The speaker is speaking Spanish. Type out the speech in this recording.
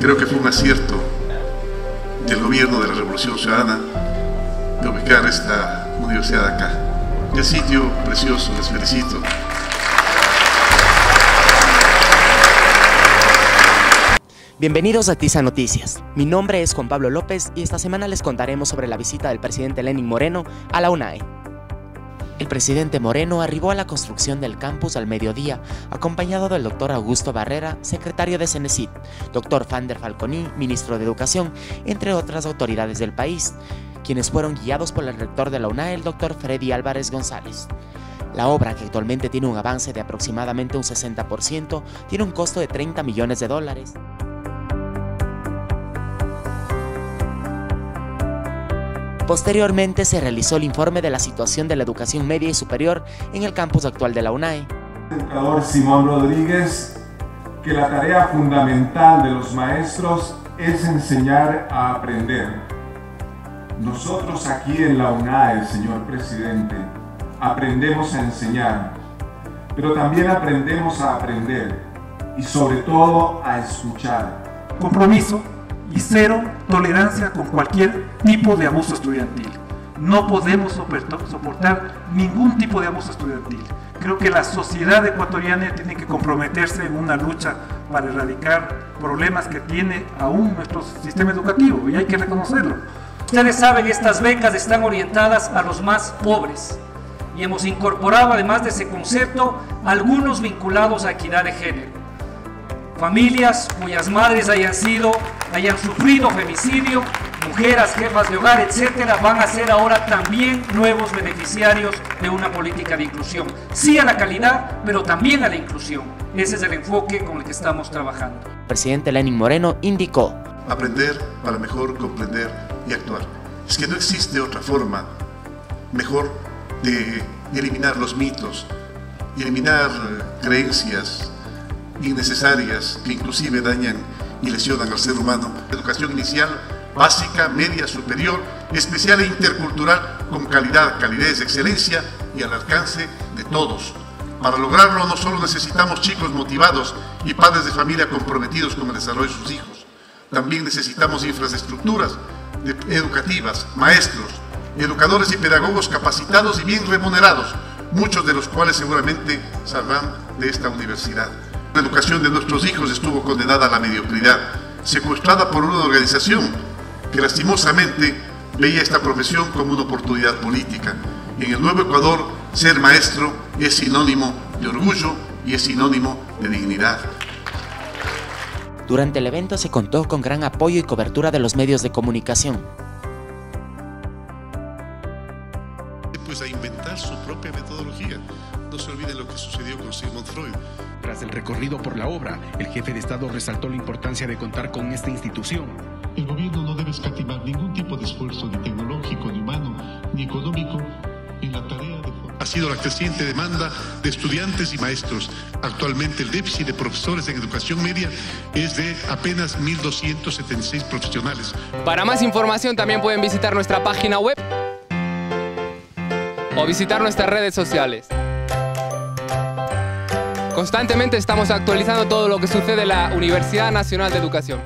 Creo que fue un acierto del gobierno de la Revolución Ciudadana de ubicar esta universidad acá. Qué sitio precioso, les felicito. Bienvenidos a Tiza Noticias. Mi nombre es Juan Pablo López y esta semana les contaremos sobre la visita del presidente Lenin Moreno a la UNAE. El presidente Moreno arribó a la construcción del campus al mediodía, acompañado del doctor Augusto Barrera, secretario de Cenecit, doctor Fander Falconi, ministro de Educación, entre otras autoridades del país, quienes fueron guiados por el rector de la UNAE, el doctor Freddy Álvarez González. La obra, que actualmente tiene un avance de aproximadamente un 60%, tiene un costo de 30 millones de dólares. Posteriormente se realizó el informe de la situación de la educación media y superior en el campus actual de la UNAE. Educador Simón Rodríguez, que la tarea fundamental de los maestros es enseñar a aprender. Nosotros aquí en la UNAE, señor presidente, aprendemos a enseñar, pero también aprendemos a aprender y sobre todo a escuchar. Compromiso y cero tolerancia con cualquier tipo de abuso estudiantil. No podemos soportar ningún tipo de abuso estudiantil. Creo que la sociedad ecuatoriana tiene que comprometerse en una lucha para erradicar problemas que tiene aún nuestro sistema educativo y hay que reconocerlo. Ustedes saben, estas becas están orientadas a los más pobres y hemos incorporado además de ese concepto algunos vinculados a equidad de género. Familias cuyas madres hayan sido hayan sufrido femicidio, mujeres, jefas de hogar, etcétera, van a ser ahora también nuevos beneficiarios de una política de inclusión. Sí a la calidad, pero también a la inclusión. Ese es el enfoque con el que estamos trabajando. El presidente Lenin Moreno indicó: Aprender para mejor comprender y actuar. Es que no existe otra forma mejor de eliminar los mitos, eliminar creencias innecesarias que inclusive dañan y lesionan al ser humano. Educación inicial, básica, media, superior, especial e intercultural con calidad, calidez, excelencia y al alcance de todos. Para lograrlo no solo necesitamos chicos motivados y padres de familia comprometidos con el desarrollo de sus hijos, también necesitamos infraestructuras educativas, maestros, educadores y pedagogos capacitados y bien remunerados, muchos de los cuales seguramente saldrán de esta universidad. La educación de nuestros hijos estuvo condenada a la mediocridad, secuestrada por una organización que lastimosamente veía esta profesión como una oportunidad política. En el nuevo Ecuador, ser maestro es sinónimo de orgullo y es sinónimo de dignidad. Durante el evento se contó con gran apoyo y cobertura de los medios de comunicación. Pues a inventar su propia metodología. No se olviden lo que sucedió con Sigmund Freud. Tras el recorrido por la obra, el jefe de Estado resaltó la importancia de contar con esta institución. El gobierno no debe escatimar ningún tipo de esfuerzo, ni tecnológico, ni humano, ni económico, en la tarea de ha sido la creciente demanda de estudiantes y maestros. Actualmente el déficit de profesores en educación media es de apenas 1.276 profesionales. Para más información también pueden visitar nuestra página web o visitar nuestras redes sociales. Constantemente estamos actualizando todo lo que sucede en la Universidad Nacional de Educación.